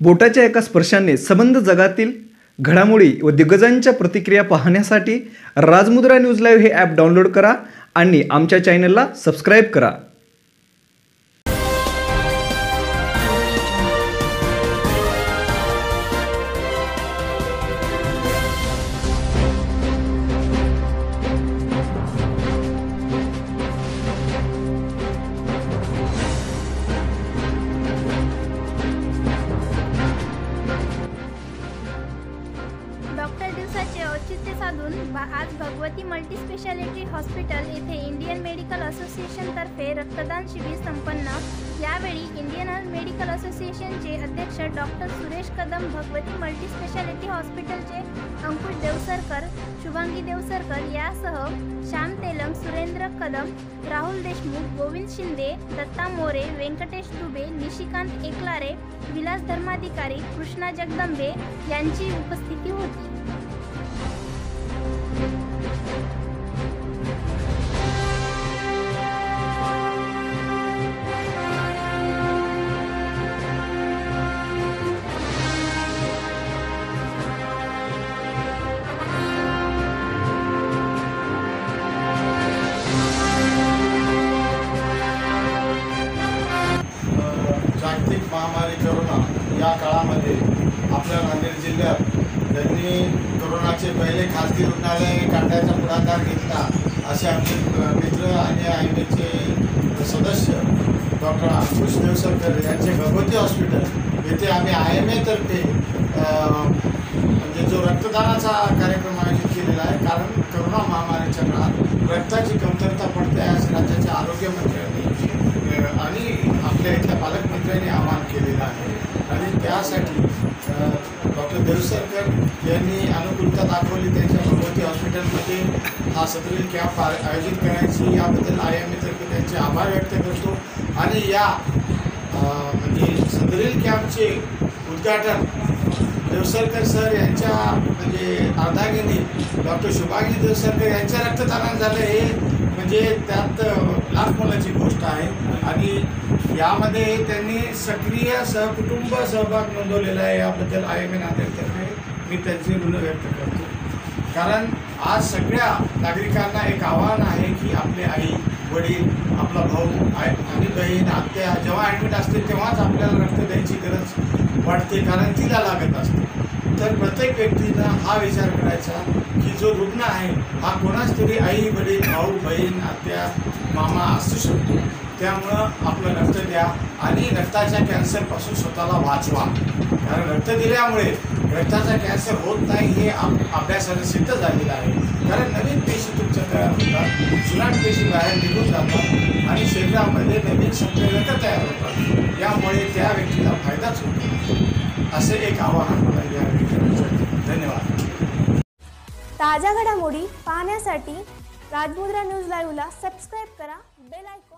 बोटाच्या एका स्पर्शाने संबंध जगातील घडामोडी व दिग्गजांच्या प्रतिक्रिया पाहण्यासाठी राजमुद्रा न्यूज लाईव्ह हे ॲप डाउनलोड करा आणि आमच्या चॅनलला सबस्क्राईब करा. डॉक्टर दिवसाचे औचित्य साधून आज भगवती मल्टीस्पेशालिटी हॉस्पिटल येथे इंडियन मेडिकल असोसिएशनतर्फे रक्तदान शिबिर संपन्न. यावेळी इंडियन मेडिकल असोसिएशनचे अध्यक्ष डॉक्टर सुरेश कदम भगवती मल्टीस्पेशालिटी हॉस्पिटलचे अंकुश देवसरकर शुभांगी देवसरकर यासह शा नरेंद्र कदम राहुल देशमुख गोविंद शिंदे दत्ता मोरे व्यंकटेश दुबे निशिकांत एकलारे विलास धर्माधिकारी कृष्णा जगदंबे यांची उपस्थिती होती. काळामध्ये आपल्या नांदेड जिल्ह्यात त्यांनी करोनाचे पहिले खाजगी रुग्णालय काढण्याचा पुढाकार घेतला असे आमचे मित्र आणि आय सदस्य डॉक्टर अंकुश देवसरकर यांचे भगवती हॉस्पिटल येथे आम्ही आय एम एतर्फे म्हणजे जो रक्तदानाचा कार्यक्रम आयोजित केलेला आहे कारण करोना महामारीच्या काळात रक्ताची कमतरता पडते आहे असं राज्याच्या आरोग्यमंत्र्यांनी अ, आणि आपल्या इथल्या पालकमंत्र्यांनी आवाहन केलेलं आहे आणि डॉक्टर देवसरकर यांनी अनुकूलता दाखवली त्यांच्या भगवती हॉस्पिटलमध्ये. हा सदरील कॅम्प आयोजित करायची. याबद्दल आय एम एतर्फे त्यांचे आभार व्यक्त करतो. आणि या म्हणजे सदरील कॅम्पचे उद्घाटन देवसरकर सर यांच्या म्हणजे अर्धांगिनी डॉक्टर शुभांगी देवसरकर यांच्या रक्तदानात झालं. हे म्हणजे त्यात लाख मोलाची गोष्ट आहे. आणि यामध्ये त्यांनी सक्रिय सहकुटुंब सहभाग नोंदवलेला आहे. याबद्दल आय एम एन आदेशतर्फे मी त्यांचे ऋण व्यक्त करतो. कारण आज सगळ्या नागरिकांना एक आव्हान आहे की आपले आई वडील आपला भाऊ आणि बहीण आत्या जेव्हा ॲडमिट असते तेव्हाच आपल्याला रक्त द्यायची गरज वाटते कारण तिला लागत असते. तर प्रत्येक व्यक्तीनं हा विचार करायचा की जो रुग्ण आहे हा कोणाच तरी आई वडील भाऊ बहीण आत्या मामा असू शकतो. त्यामुळं आपलं रक्त द्या आणि रक्ताच्या कॅन्सरपासून स्वतःला वाचवा. कारण रक्त दिल्यामुळे रक्ताचा कॅन्सर होत नाही हे आप अभ्यासाने सिद्ध झालेलं आहे. कारण नवीन पेशी तुमच्या तयार होतात जुनाट पेशी बाहेर निघून जातात आणि शरीरामध्ये नवीन संप्रेरक तयार होतात. यामुळे त्या व्यक्तीला फायदाच होतो. असे एक आवाहन मला या करायचं धन्यवाद. ताज्या घडामोडी पाहण्यासाठी राजमुद्रा न्यूज लाईव्हला सबस्क्राईब करा बेल आयकॉन